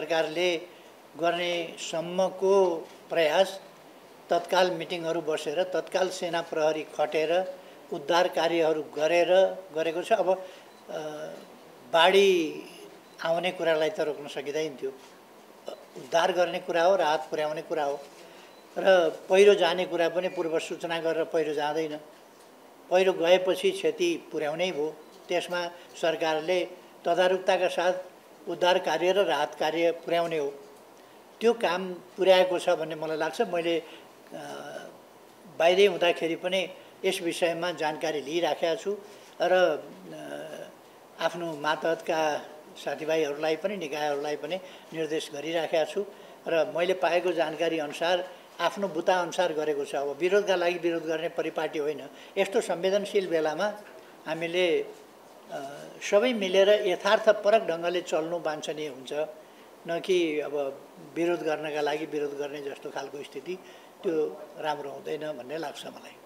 सरकारले गर्ने सम्मको प्रयास तत्काल मिटिङहरू बसेर तत्काल सेना प्रहरी खटेर उद्धार कार्यहरू गरेर गरेको छ। अब बाढी आउने कुरालाई त रोक्न सकिँदैन थियो उद्धार गर्ने कुरा हो राहत पुर्याउने कुरा हो। र पहिरो जाने कुरा पनि पूर्व सूचना गरेर पहिरो जाँदैन। पहिरो गएपछि क्षति पुर्याउनै भयो त्यसमा सरकारले तदारुकताका साथ उद्धार कार्य र राहत कार्य पुर्याउने हो। त्यो काम पुर्याएको छ भन्ने मलाई लाग्छ। मैले बाहिरै हुँदाखेरि पनि यस विषयमा जानकारी लिइराखेका छु र आफ्नो मातहतका साथीभाइहरूलाई पनि निकायहरूलाई पनि निर्देश गरिराखेका छु र मैले पाएको जानकारी अनुसार आफ्नो बुता अनुसार गरेको छ। अब विरोधका लागि विरोध गर्ने परिपाटी होइन। यस्तो संवेदनशील बेलामा हामीले सबै मिलेर यथार्थपरक ढङ्गले चल्नु वाञ्छनीय हुन्छ। न कि अब विरोध गर्नका लागि विरोध गर्ने जस्तो खालको स्थिति त्यो राम्रो हुँदैन भन्ने लाग्छ मलाई।